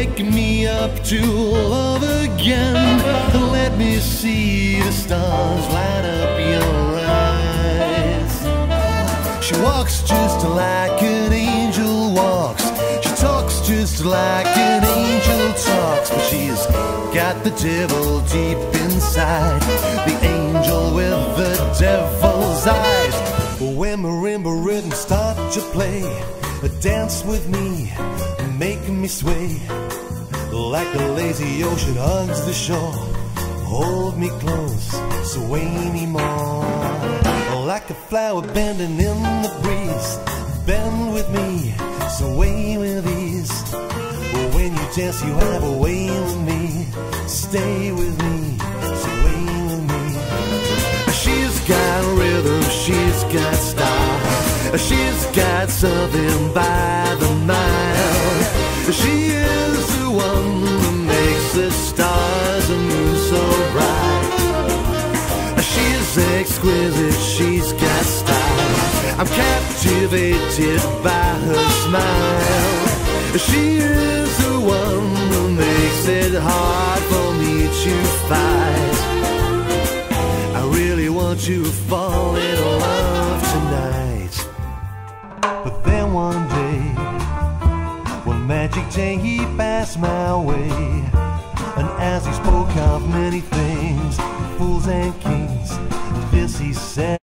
up to love again. Let me see the stars light up your eyes. She walks just like an angel walks. She talks just like an angel talks. But she's got the devil deep inside. The angel with the devil's eyes. When marimba rhythms start to play, dance with me, make me sway. Like the lazy ocean hugs the shore. Hold me close, sway me more. Like a flower bending in the breeze. Bend with me, sway with ease. When you dance, you have a way with me. Stay with me, sway with me. She's got rhythm, she's got style. She's got something by the She is the one who makes the stars move so bright. She's exquisite, she's got style. I'm captivated by her smile. She is the one who makes it hard for me to fight. I really want you to fall in love tonight. But then one magic day he passed my way. And as he spoke of many things, fools and kings, this he said.